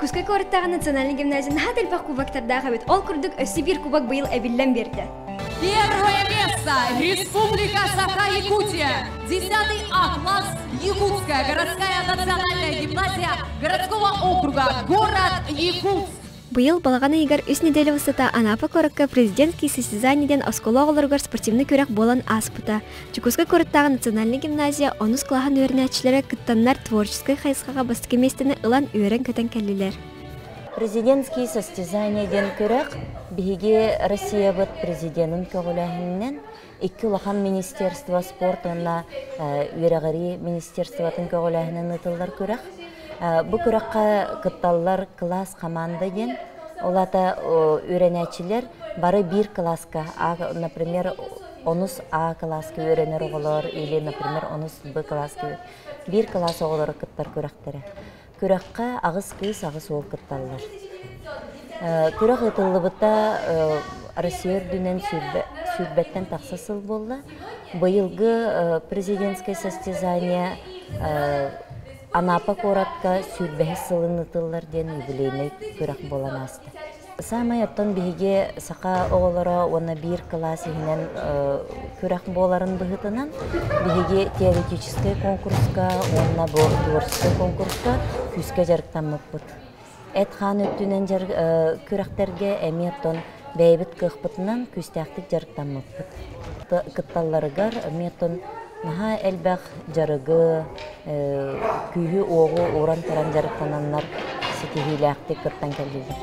Чукускай корыттағы национальный гимназия наха телпақ кубактардағы бит ол күрдік өсі бір кубак быйыл әбіллән берді. Первое место Республика Саха-Якутия. Десятый А класс Якутская городская национальная гимназия городского округа город Якутск. Быйыл балаганы егер үс неделя высыта Анапа коракка президентский состязаниеден оскола оголоргар спортивный күрәк болан аспыта. Чукускай корыттағы национальный гимназия онус клахан өрнәчләре кыттаннар творческой хайсқаға бастыки местені ылан өрен көтен кәлілер. Президентский состязаниеден көрәк биһиги Россия быт президентын көгүләһиннән икки улахан министерство спортына үерәгәри министерствотын көгүләһиннән ытыллар көрәк. Бу көрәккә кытталлар класс команда ден олата бары бир класска, например, онус А класска өйрәнер оголор или, например, онус Б класска бир класс оголор кыттар көрәктәре. Көрәккә агыс кыз агыс ол кытталлар. Көрәк ытыллыбыта Россия үрдүнен сүрбәттен тақсасыл болды. Быйылгы президентское состязание Анапа коратка сүрбәһе сылын ытыллар ден юбилейный болан асты. Самай оттон биһиге сака оголоро уонна бир класс иһинен көрәк боларын быһытынан биһиге теоретический конкурска, уонна бу творческий конкурска күскә жарыктанмыппыт. Эт хан өттүнен жар көрәктерге эми оттон бәйбит кыхпытынан күстәхтик жарыктанмыппыт. Кытталларыгар эми оттон Наха элбэх жарыгы, күйі оғы оран таран жарықтананлар сетихиләқті кырттан кәлділер.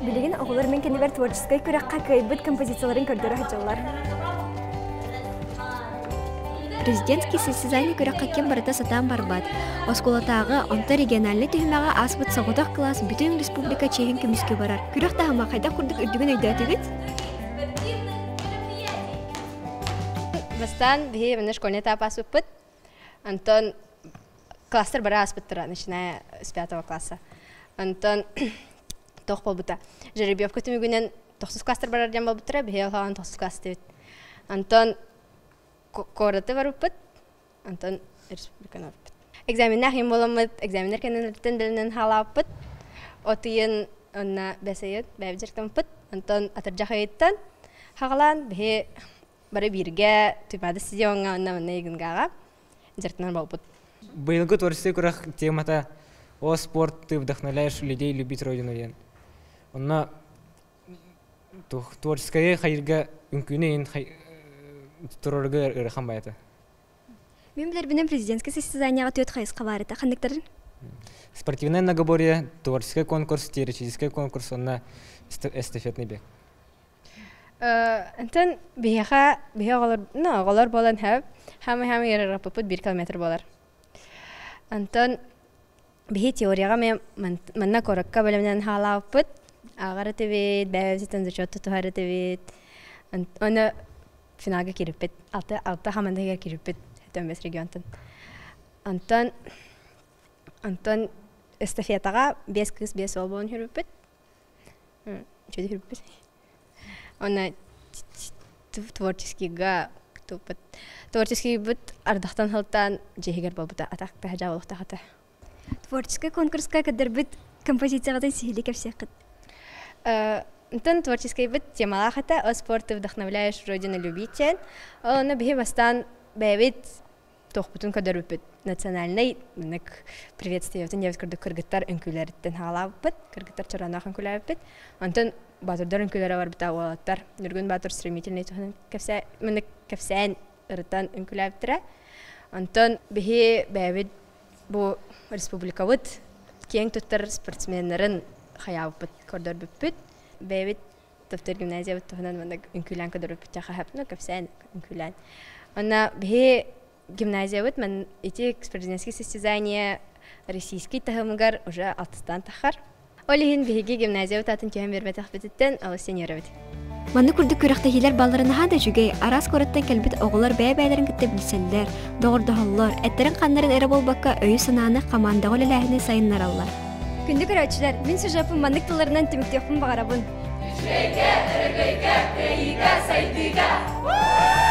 Билеген оғылар мен кенебер творческой күрәкқа көйбіт композицияларын көрдірі хачалар. Президентский состязание күрәкқа кем барыта сатан барбат. Осколатағы онта региональный түхімаға асбыт соғытақ класс бүтін республика чейін көміске барар. Күрәк тағыма қайда күрдік үрдігін өйдәтігіт? Бастан бихи мен школьный этап аспыт. Антон класстар бара аспыттыра, начиная с пятого класса. Антон тох болбута. Жеребьевка түмүгүнен тохсус класстар барар дем болбуттыра, бихи алхан тохсус класс. Антон кораты барыппыт. Антон республиканы барыппыт. Экзаменнах хим боламыт, экзаменнер кенен билинен халаппыт. Отыйын онна бәсәйет, бәйбі жерктампыт. Антон атыржахайыттан хагалан бихи бары бирге тупады сидионга онна мына игингаға жертнан болбут. Быйылгы творческий курах темата о спорт ты вдохновляешь людей любить родину ден. Онна творческая хайырга үмкүнен турорга ырхан баята. Мен билер бинен президентский состязанияга төт хайысқа бар это кандыктарын? Спортивное многоборье, творческий конкурс, теоретический конкурс, онна эстафетный бег. Антон биһиха биһи оголор на оголор болан хәп хәме ярар пупут 1 километр болар. Биһи теорияга мен манна зачет тухары финалга кириппет алты алты төмбес. Антон Антон эстафетага 5 кыз 5 ол. Она творческий га тупат. Творческий бут ардахтан халтан жехигер болбута атакта хата. Творческий конкурска кадер бит композицияга сихили кепсекыт. Антон творческий бит темала хата о спорте вдохновляешь родину любитель. Он бихи бастан бэвит тохпутун кадер бит национальный минек приветствие тен явит кырды кыргыттар өнкүләрдән халабыт кыргыттар чаранах өнкүләрбит антон батырдар өнкүләре бар бит авалаттар нургун батыр стремительный кәфсә минек кәфсән ыртан өнкүләрбитре антон бихи бәбит бу республика бит кең туттар спортсменнарын хаябыт кордор бит бәбит топтар гимназия бит тоханан минек өнкүлән кадер бит хәп ну кәфсән өнкүлән ана бихи гимназия вот мен эти президентские состязания российский тахымгар уже алтыстан тахар. Олихин биһиги гимназия вот атын тем бербет ахбететтен ал сеньора бит. Манны күрдүк күрәктә хиләр балларын һада жүгәй арас кораттан кәлбит оғылар бәй бәйләрен китте билсәлләр, догырдыһаллар, әттерен каннарын эре болбакка өй сананы команда голеләһне сайыннар аллар. Күндүк көрәчләр, мин мандык тылларынан багарабын. Сайдыга.